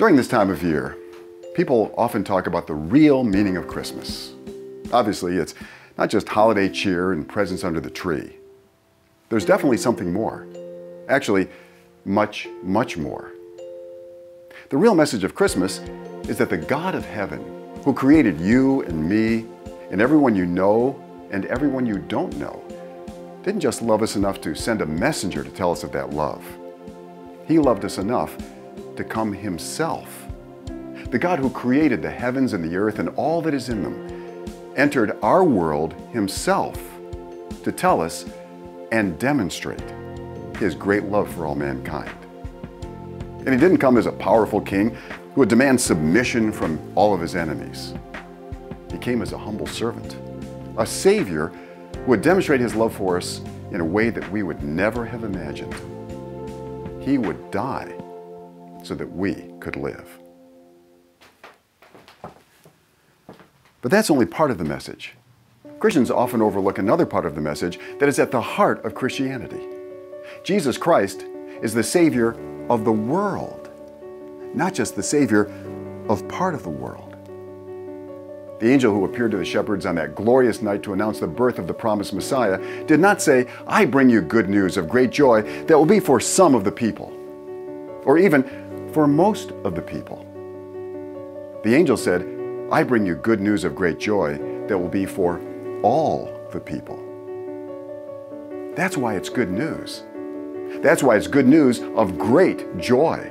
During this time of year, people often talk about the real meaning of Christmas. Obviously, it's not just holiday cheer and presents under the tree. There's definitely something more. Actually, much, much more. The real message of Christmas is that the God of heaven, who created you and me and everyone you know and everyone you don't know, didn't just love us enough to send a messenger to tell us of that love. He loved us enough to come Himself. The God who created the heavens and the earth and all that is in them entered our world Himself to tell us and demonstrate His great love for all mankind. And He didn't come as a powerful king who would demand submission from all of His enemies. He came as a humble servant, a Savior who would demonstrate His love for us in a way that we would never have imagined. He would die so that we could live. But that's only part of the message. Christians often overlook another part of the message that is at the heart of Christianity. Jesus Christ is the Savior of the world, not just the Savior of part of the world. The angel who appeared to the shepherds on that glorious night to announce the birth of the promised Messiah did not say, I bring you good news of great joy that will be for some of the people, or even for most of the people. The angel said, I bring you good news of great joy that will be for all the people. That's why it's good news. That's why it's good news of great joy.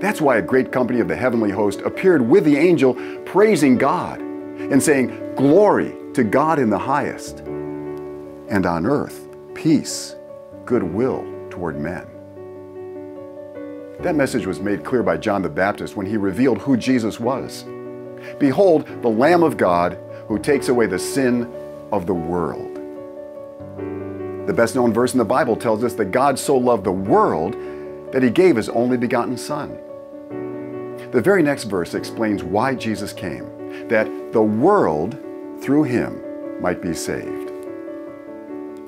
That's why a great company of the heavenly host appeared with the angel, praising God and saying, Glory to God in the highest, and on earth, peace, goodwill toward men. That message was made clear by John the Baptist when he revealed who Jesus was. Behold, the Lamb of God who takes away the sin of the world. The best known verse in the Bible tells us that God so loved the world that he gave his only begotten Son. The very next verse explains why Jesus came that the world through him might be saved.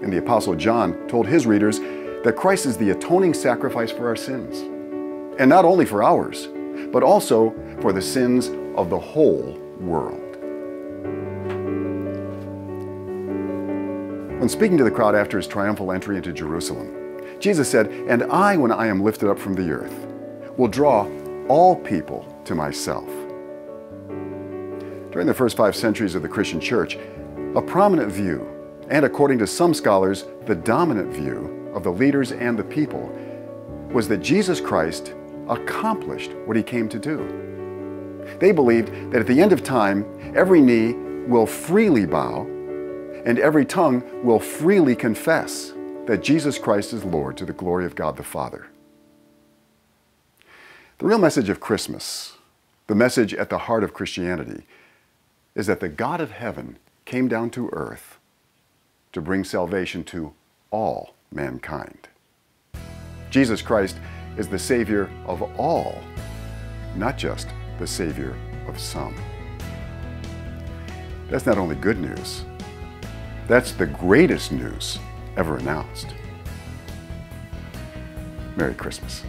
And the Apostle John told his readers that Christ is the atoning sacrifice for our sins. And not only for ours, but also for the sins of the whole world. When speaking to the crowd after his triumphal entry into Jerusalem, Jesus said, And I, when I am lifted up from the earth, will draw all people to myself. During the first five centuries of the Christian church, a prominent view, and according to some scholars, the dominant view of the leaders and the people, was that Jesus Christ accomplished what he came to do. They believed that at the end of time, every knee will freely bow and every tongue will freely confess that Jesus Christ is Lord to the glory of God the Father. The real message of Christmas, the message at the heart of Christianity, is that the God of heaven came down to earth to bring salvation to all mankind. Jesus Christ is the Savior of all, not just the Savior of some. That's not only good news, that's the greatest news ever announced. Merry Christmas.